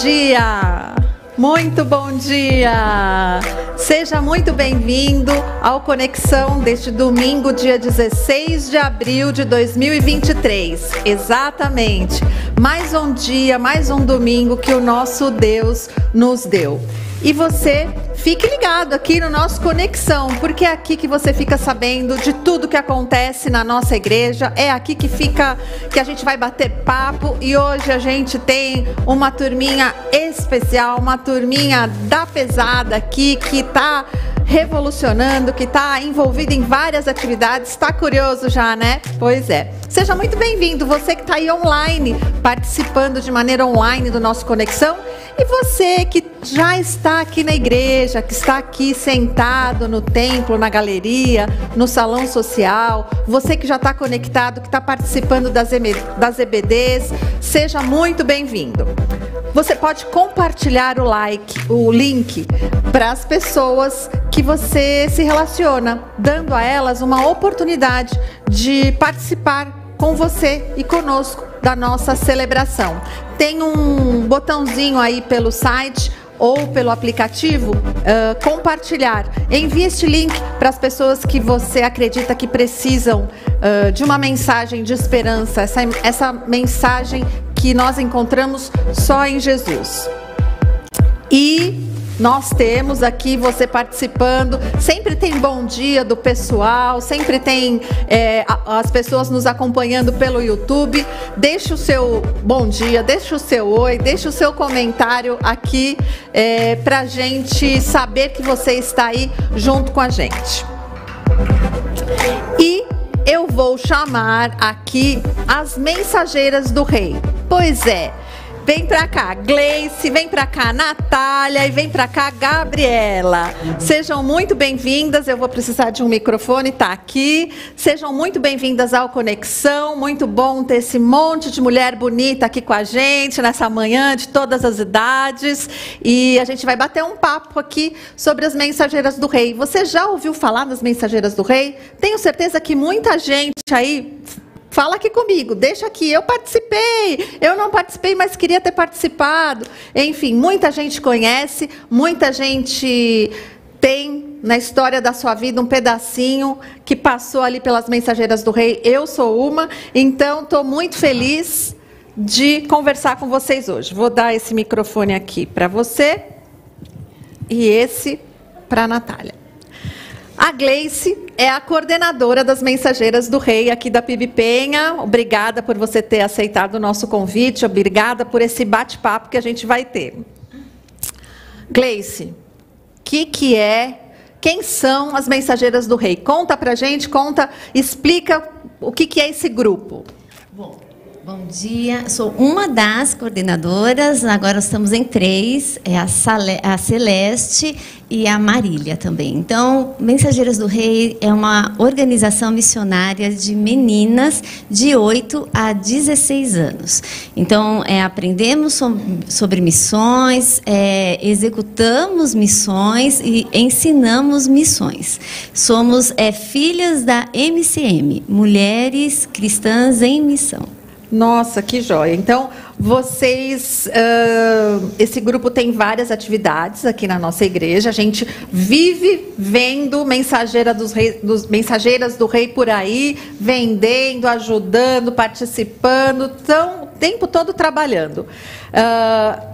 dia! Muito bom dia! Seja muito bem-vindo ao Conexão deste domingo, dia 16 de abril de 2023. Exatamente. Mais um dia, mais um domingo que o nosso Deus nos deu. E você fique ligado aqui no nosso Conexão, porque é aqui que você fica sabendo de tudo que acontece na nossa igreja. É aqui que fica que a gente vai bater papo e hoje a gente tem uma turminha especial, uma turminha da pesada aqui que tá revolucionando, que está envolvido em várias atividades. Está curioso já, né? Pois é. Seja muito bem-vindo, você que está aí online, participando de maneira online do nosso Conexão. E você que já está aqui na igreja, que está aqui sentado no templo, na galeria, no salão social, você que já está conectado, que está participando das, EBDs, seja muito bem-vindo. Você pode compartilhar o like, o link para as pessoas que você se relaciona, dando a elas uma oportunidade de participar com você e conosco da nossa celebração. Tem um botãozinho aí pelo site ou pelo aplicativo uh, compartilhar. Envie este link para as pessoas que você acredita que precisam uh, de uma mensagem de esperança, essa, essa mensagem que nós encontramos só em Jesus. E nós temos aqui você participando. Sempre tem bom dia do pessoal, sempre tem é, as pessoas nos acompanhando pelo YouTube. Deixe o seu bom dia, deixe o seu oi, deixe o seu comentário aqui é, para gente saber que você está aí junto com a gente. E eu vou chamar aqui as mensageiras do rei. Pois é. Vem pra cá, Gleice, vem pra cá, Natália e vem pra cá, Gabriela. Sejam muito bem-vindas. Eu vou precisar de um microfone, tá aqui. Sejam muito bem-vindas ao Conexão. Muito bom ter esse monte de mulher bonita aqui com a gente nessa manhã, de todas as idades. E a gente vai bater um papo aqui sobre as mensageiras do rei. Você já ouviu falar das mensageiras do rei? Tenho certeza que muita gente aí Fala aqui comigo, deixa aqui. Eu participei, eu não participei, mas queria ter participado. Enfim, muita gente conhece, muita gente tem na história da sua vida um pedacinho que passou ali pelas mensageiras do rei. Eu sou uma, então estou muito feliz de conversar com vocês hoje. Vou dar esse microfone aqui para você e esse para a Natália. A Gleice é a coordenadora das Mensageiras do Rei aqui da PIB Penha. Obrigada por você ter aceitado o nosso convite, obrigada por esse bate-papo que a gente vai ter. Gleice, que, que é, quem são as Mensageiras do Rei? Conta pra gente, conta, explica o que, que é esse grupo. Bom, Bom dia, sou uma das coordenadoras, agora estamos em três, é a, Sale, a Celeste e a Marília também. Então, Mensageiras do Rei é uma organização missionária de meninas de 8 a 16 anos. Então, é, aprendemos sobre missões, é, executamos missões e ensinamos missões. Somos é, filhas da MCM, Mulheres Cristãs em Missão. Nossa, que joia. Então, vocês, uh, esse grupo tem várias atividades aqui na nossa igreja. A gente vive vendo mensageira dos rei, dos, mensageiras do rei por aí, vendendo, ajudando, participando, tão, o tempo todo trabalhando. Uh,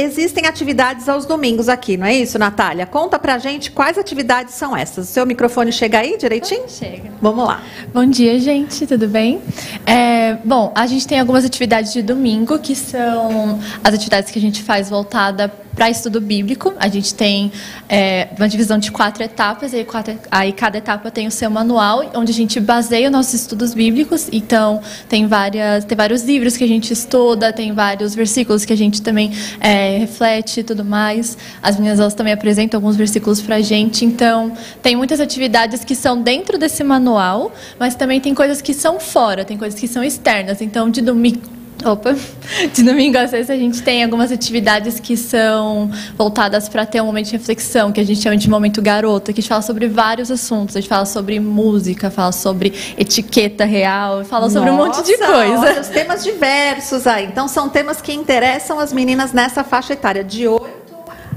Existem atividades aos domingos aqui, não é isso, Natália? Conta pra gente quais atividades são essas. O seu microfone chega aí direitinho? Chega. Vamos lá. Bom dia, gente, tudo bem? É, bom, a gente tem algumas atividades de domingo, que são as atividades que a gente faz voltada para estudo bíblico. A gente tem é, uma divisão de quatro etapas, e quatro, aí cada etapa tem o seu manual, onde a gente baseia nossos estudos bíblicos. Então, tem, várias, tem vários livros que a gente estuda, tem vários versículos que a gente também é, reflete e tudo mais. As meninas elas também apresentam alguns versículos para a gente. Então, tem muitas atividades que são dentro desse manual, mas também tem coisas que são fora, tem coisas que são externas. Então, de domingo Opa, de domingo às vezes a gente tem algumas atividades que são voltadas para ter um momento de reflexão, que a gente chama de momento garota, que a gente fala sobre vários assuntos. A gente fala sobre música, fala sobre etiqueta real, fala sobre Nossa, um monte de coisa. Olha, os temas diversos aí. Então são temas que interessam as meninas nessa faixa etária, de 8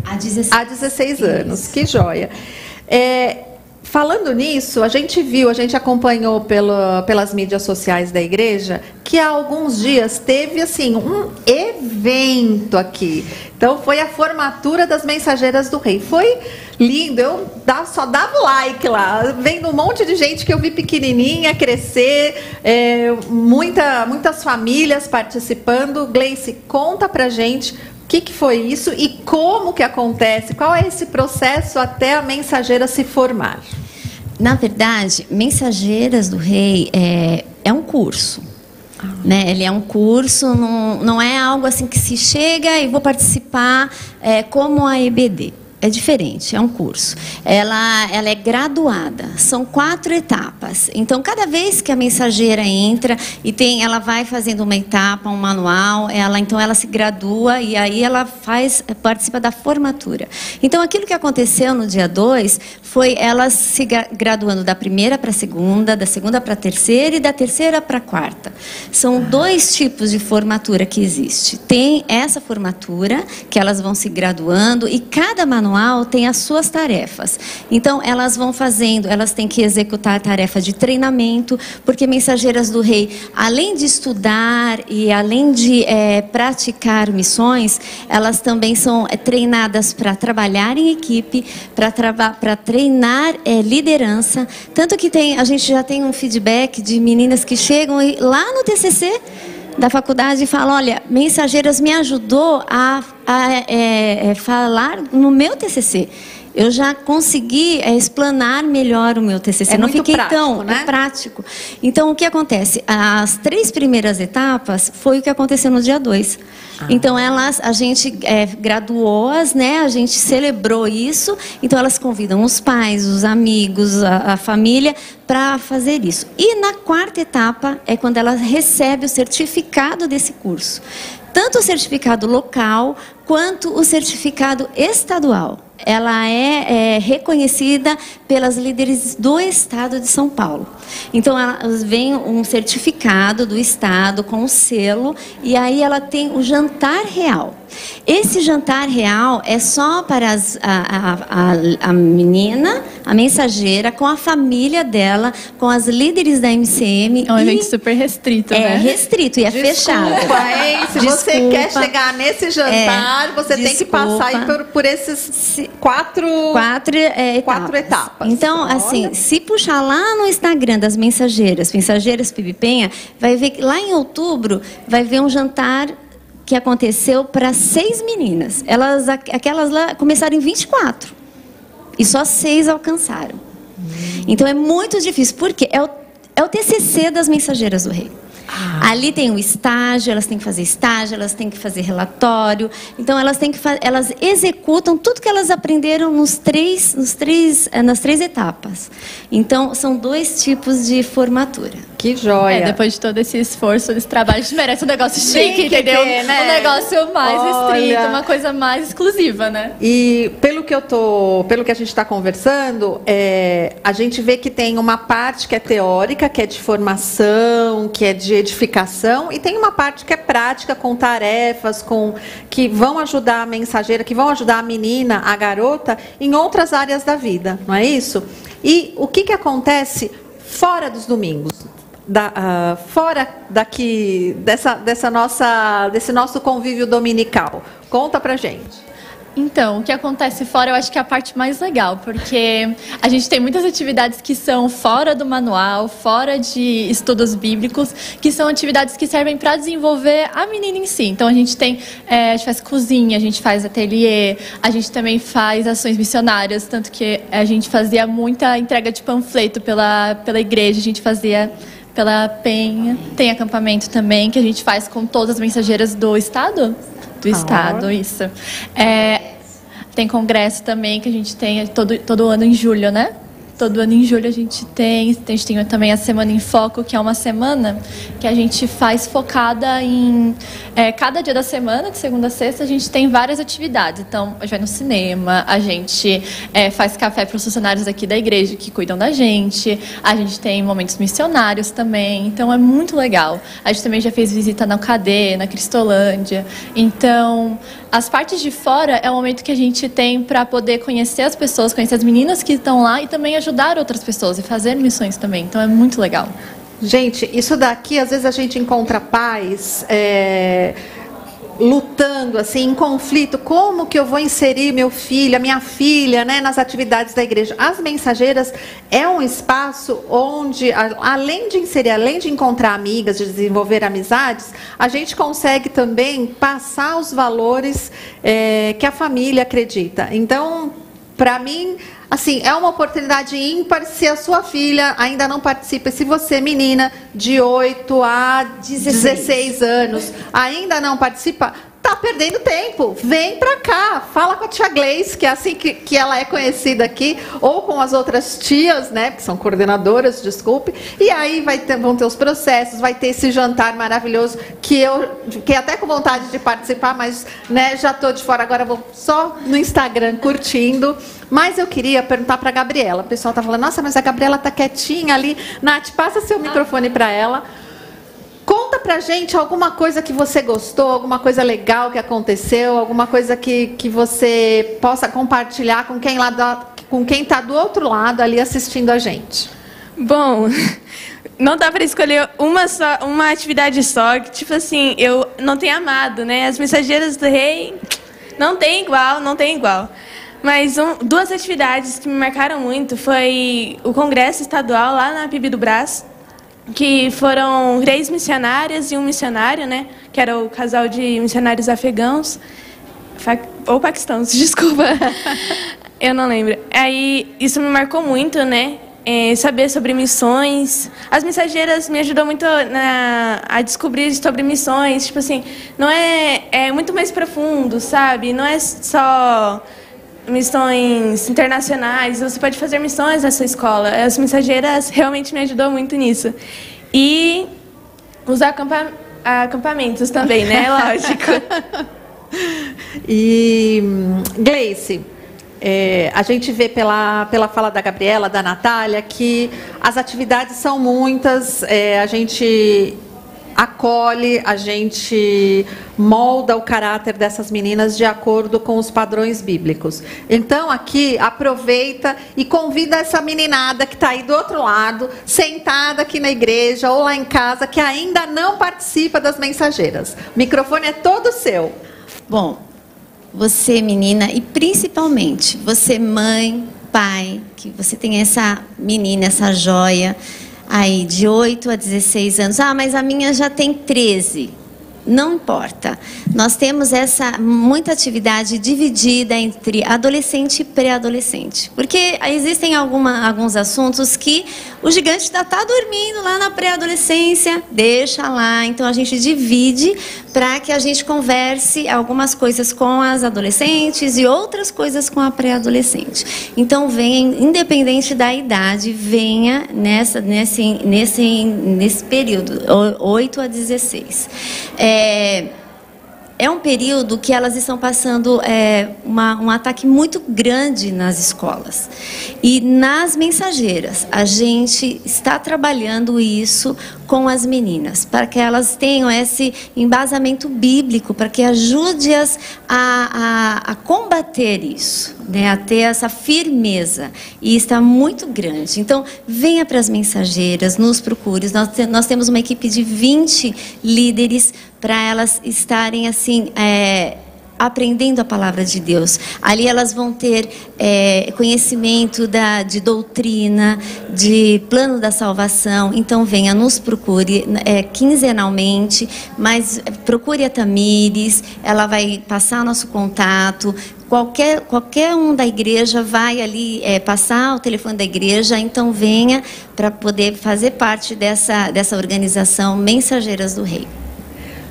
a 16, a 16 anos. Que joia. É, Falando nisso, a gente viu, a gente acompanhou pelo, pelas mídias sociais da igreja que há alguns dias teve assim um evento aqui. Então foi a formatura das mensageiras do rei. Foi lindo. Eu só dava like lá, vendo um monte de gente que eu vi pequenininha crescer, é, muita, muitas famílias participando. Gleice, conta pra gente o que, que foi isso e como que acontece? Qual é esse processo até a mensageira se formar? Na verdade, Mensageiras do Rei é, é um curso. Né? Ele é um curso, não, não é algo assim que se chega e vou participar é, como a EBD. É diferente, é um curso. Ela, ela é graduada, são quatro etapas. Então, cada vez que a mensageira entra e tem, ela vai fazendo uma etapa, um manual, ela então ela se gradua e aí ela faz, participa da formatura. Então, aquilo que aconteceu no dia 2 foi ela se graduando da primeira para a segunda, da segunda para a terceira e da terceira para a quarta. São dois tipos de formatura que existe. Tem essa formatura que elas vão se graduando e cada manual anual tem as suas tarefas. Então, elas vão fazendo, elas têm que executar a tarefa de treinamento, porque Mensageiras do Rei, além de estudar e além de é, praticar missões, elas também são é, treinadas para trabalhar em equipe, para treinar é, liderança. Tanto que tem, a gente já tem um feedback de meninas que chegam lá no TCC da faculdade fala: olha, Mensageiras me ajudou a, a é, é, falar no meu TCC. Eu já consegui é, explanar melhor o meu TCC. É Não fiquei prático, tão né? é prático. Então, o que acontece? As três primeiras etapas foi o que aconteceu no dia 2. Ah. Então elas, a gente é, graduou-as, né? A gente celebrou isso. Então elas convidam os pais, os amigos, a, a família para fazer isso. E na quarta etapa é quando ela recebe o certificado desse curso, tanto o certificado local quanto o certificado estadual ela é, é, reconhecida pelas líderes do Estado de São Paulo. Então, elas vem um certificado do Estado com um selo e aí ela tem o jantar real. Esse jantar real é só para as, a, a, a, menina, a mensageira, com a família dela, com as líderes da MCM. É um evento super restrito, é, né? É restrito e é Desculpa, fechado. Hein? Se Desculpa. você quer chegar nesse jantar, é, você desculpa. tem que passar por, por esses quatro, quatro, é, etapas. quatro etapas. Então, Olha. assim, se puxar lá no Instagram das mensageiras, mensageiras Pipipenha, vai ver que lá em outubro vai ver um jantar que aconteceu para seis meninas. Elas, aquelas lá começaram em 24 e só seis alcançaram. Então é muito difícil, porque é o, é o TCC das mensageiras do rei. Ah. Ali tem o estágio, elas têm que fazer estágio, elas têm que fazer relatório. Então elas têm que elas executam tudo que elas aprenderam nos três, nos três, eh, nas três etapas. Então são dois tipos de formatura. Que joia. É, depois de todo esse esforço, esse trabalho, a gente merece um negócio chique, entendeu? Ter, né? Um negócio mais Olha. restrito, uma coisa mais exclusiva, né? E pelo que eu tô, pelo que a gente está conversando, é, a gente vê que tem uma parte que é teórica, que é de formação, que é de edificação, e tem uma parte que é prática, com tarefas, com que vão ajudar a mensageira, que vão ajudar a menina, a garota, em outras áreas da vida, não é isso? E o que, que acontece fora dos domingos? Da, uh, fora daqui dessa, dessa nossa, desse nosso convívio dominical? Conta pra gente. Então, o que acontece fora eu acho que é a parte mais legal, porque a gente tem muitas atividades que são fora do manual, fora de estudos bíblicos, que são atividades que servem para desenvolver a menina em si. Então, a gente tem, é, a gente faz cozinha, a gente faz ateliê, a gente também faz ações missionárias, tanto que a gente fazia muita entrega de panfleto pela, pela igreja, a gente fazia pela Penha. Tem acampamento também que a gente faz com todas as mensageiras do estado. Do ah. estado, isso. É, tem congresso também que a gente tem todo, todo ano em julho, né? Todo ano em julho a gente tem, a gente tem também a Semana em Foco, que é uma semana que a gente faz focada em é, cada dia da semana, de segunda a sexta, a gente tem várias atividades. Então, a gente vai no cinema, a gente é, faz café para os funcionários aqui da igreja que cuidam da gente, a gente tem momentos missionários também, então é muito legal. A gente também já fez visita na UCAD, na Cristolândia. Então, as partes de fora é o momento que a gente tem para poder conhecer as pessoas, conhecer as meninas que estão lá e também ajudar outras pessoas e fazer missões também. Então é muito legal. Gente, isso daqui, às vezes a gente encontra pais. É lutando assim em conflito, como que eu vou inserir meu filho, a minha filha, né, nas atividades da igreja? As mensageiras é um espaço onde além de inserir, além de encontrar amigas, de desenvolver amizades, a gente consegue também passar os valores é, que a família acredita. Então, para mim, assim, é uma oportunidade ímpar se a sua filha ainda não participa. Se você, menina de 8 a 16, 16 anos, ainda não participa, perdendo tempo. Vem para cá, fala com a tia Gleice, que é assim que, que ela é conhecida aqui, ou com as outras tias, né, que são coordenadoras, desculpe. E aí vai ter, vão ter os processos, vai ter esse jantar maravilhoso que eu fiquei até com vontade de participar, mas né, já tô de fora agora, vou só no Instagram curtindo. Mas eu queria perguntar para a Gabriela. O pessoal tá falando: "Nossa, mas a Gabriela tá quietinha ali". Nath, passa seu microfone para ela. Conta pra gente alguma coisa que você gostou, alguma coisa legal que aconteceu, alguma coisa que, que você possa compartilhar com quem lá com quem está do outro lado ali assistindo a gente. Bom, não dá para escolher uma só, uma atividade só, que tipo assim, eu não tenho amado, né? As mensageiras do rei não tem igual, não tem igual. Mas um, duas atividades que me marcaram muito foi o congresso estadual lá na PIB do Brás, que foram três missionárias e um missionário, né? Que era o casal de missionários afegãos ou paquistãos, desculpa. Eu não lembro. Aí isso me marcou muito, né? É, saber sobre missões. As mensageiras me ajudou muito na, a descobrir sobre missões. Tipo assim, não é, é muito mais profundo, sabe? Não é só missões internacionais, você pode fazer missões na sua escola. As mensageiras realmente me ajudou muito nisso. E os acampa acampamentos também, né? Lógico. e Gleice, é, a gente vê pela, pela fala da Gabriela, da Natália, que as atividades são muitas, é, a gente acolhe, a gente molda o caráter dessas meninas de acordo com os padrões bíblicos. Então, aqui, aproveita e convida essa meninada que está aí do outro lado, sentada aqui na igreja ou lá em casa, que ainda não participa das mensageiras. O microfone é todo seu. Bom, você, menina, e principalmente você, mãe, pai, que você tem essa menina, essa joia aí de 8 a 16 anos. Ah, mas a minha já tem 13 não importa. Nós temos essa muita atividade dividida entre adolescente e pré-adolescente. Porque existem alguma, alguns assuntos que o gigante está dormindo lá na pré-adolescência, deixa lá. Então a gente divide para que a gente converse algumas coisas com as adolescentes e outras coisas com a pré-adolescente. Então venha, independente da idade, venha nessa, nesse, nesse, nesse período, 8 a 16. É, é, é um período que elas estão passando é, uma, um ataque muito grande nas escolas. E nas mensageiras, a gente está trabalhando isso com as meninas, para que elas tenham esse embasamento bíblico, para que ajude-as a, a, a, combater isso, né, a ter essa firmeza. E está muito grande. Então, venha para as mensageiras, nos procure. Nós, nós temos uma equipe de 20 líderes para elas estarem assim. É, aprendendo a palavra de Deus. Ali elas vão ter é, conhecimento da, de doutrina, de plano da salvação. Então venha, nos procure é, quinzenalmente, mas procure a Tamires, ela vai passar nosso contato. Qualquer, qualquer um da igreja vai ali é, passar o telefone da igreja, então venha para poder fazer parte dessa, dessa organização Mensageiras do Rei.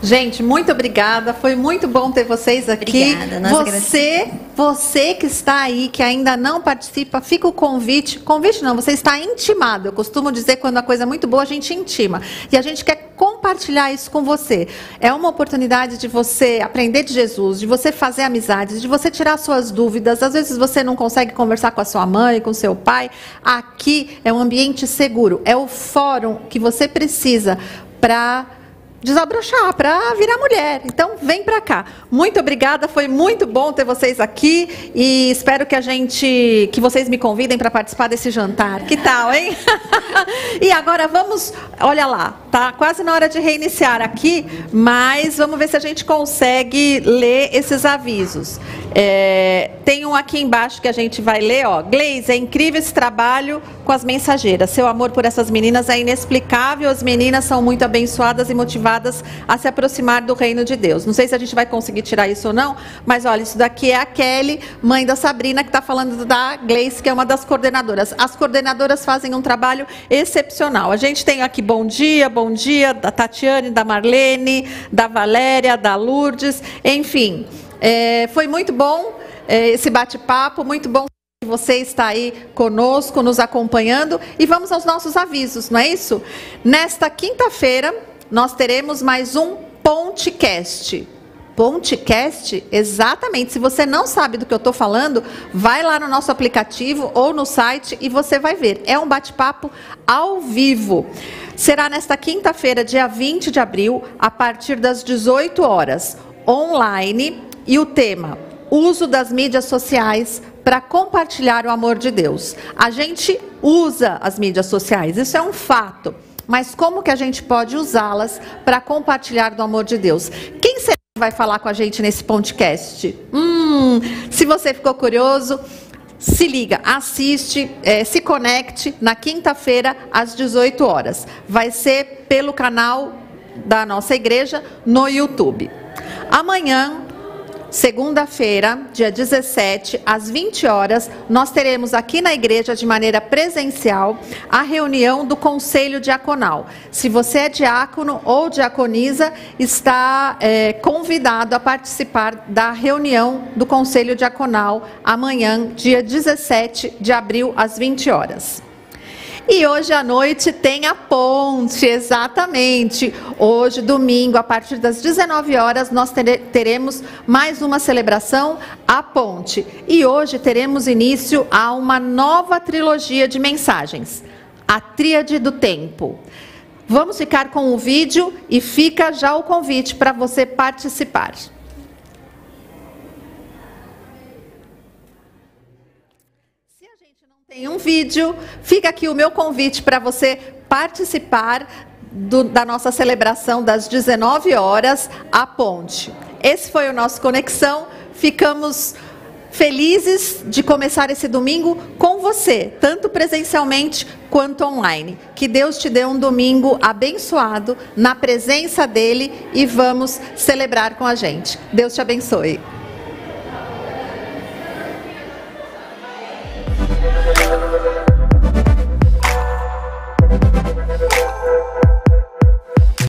Gente, muito obrigada. Foi muito bom ter vocês aqui. Obrigada. Você, você que está aí, que ainda não participa, fica o convite. Convite não, você está intimado. Eu costumo dizer quando a coisa é muito boa, a gente intima. E a gente quer compartilhar isso com você. É uma oportunidade de você aprender de Jesus, de você fazer amizades, de você tirar suas dúvidas. Às vezes você não consegue conversar com a sua mãe, com seu pai. Aqui é um ambiente seguro. É o fórum que você precisa para desabrochar, para virar mulher. Então, vem para cá. Muito obrigada, foi muito bom ter vocês aqui e espero que a gente, que vocês me convidem para participar desse jantar. Que tal, hein? e agora vamos, olha lá, tá quase na hora de reiniciar aqui, mas vamos ver se a gente consegue ler esses avisos. É, tem um aqui embaixo que a gente vai ler, ó. Gleise, é incrível esse trabalho com as mensageiras. Seu amor por essas meninas é inexplicável. As meninas são muito abençoadas e motivadas a se aproximar do reino de Deus. Não sei se a gente vai conseguir tirar isso ou não, mas olha, isso daqui é a Kelly, mãe da Sabrina, que está falando da Gleice, que é uma das coordenadoras. As coordenadoras fazem um trabalho excepcional. A gente tem aqui bom dia, bom dia, da Tatiane, da Marlene, da Valéria, da Lourdes, enfim. É, foi muito bom é, esse bate-papo, muito bom que você está aí conosco, nos acompanhando. E vamos aos nossos avisos, não é isso? Nesta quinta-feira, nós teremos mais um Pontecast. Pontecast, exatamente. Se você não sabe do que eu estou falando, vai lá no nosso aplicativo ou no site e você vai ver. É um bate-papo ao vivo. Será nesta quinta-feira, dia 20 de abril, a partir das 18 horas, online e o tema: uso das mídias sociais para compartilhar o amor de Deus. A gente usa as mídias sociais, isso é um fato. Mas como que a gente pode usá-las para compartilhar do amor de Deus? Quem será que vai falar com a gente nesse podcast? Hum, se você ficou curioso, se liga, assiste, é, se conecte na quinta-feira às 18 horas. Vai ser pelo canal da nossa igreja no YouTube. Amanhã Segunda-feira, dia 17, às 20 horas, nós teremos aqui na igreja, de maneira presencial, a reunião do Conselho Diaconal. Se você é diácono ou diaconisa, está é, convidado a participar da reunião do Conselho Diaconal amanhã, dia 17 de abril, às 20 horas. E hoje à noite tem a ponte, exatamente. Hoje, domingo, a partir das 19 horas, nós teremos mais uma celebração, a ponte. E hoje teremos início a uma nova trilogia de mensagens, a Tríade do Tempo. Vamos ficar com o vídeo e fica já o convite para você participar. Tem um vídeo, fica aqui o meu convite para você participar do, da nossa celebração das 19 horas à ponte. Esse foi o nosso Conexão. Ficamos felizes de começar esse domingo com você, tanto presencialmente quanto online. Que Deus te dê um domingo abençoado na presença dele e vamos celebrar com a gente. Deus te abençoe.